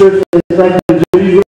Church is like the Jewish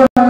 Lord.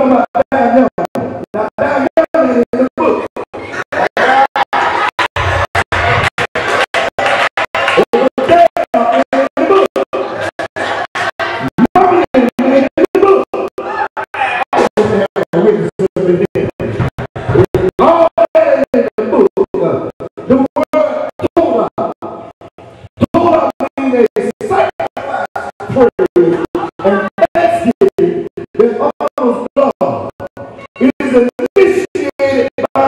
toma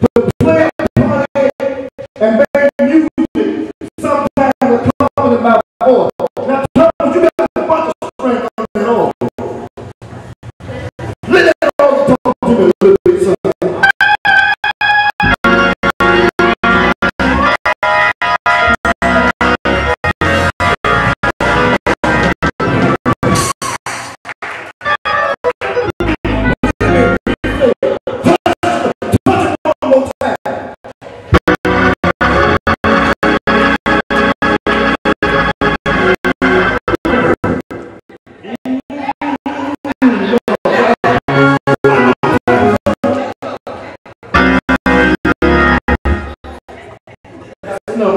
to No,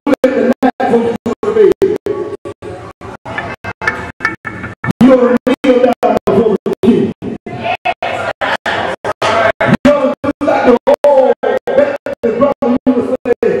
used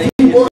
He was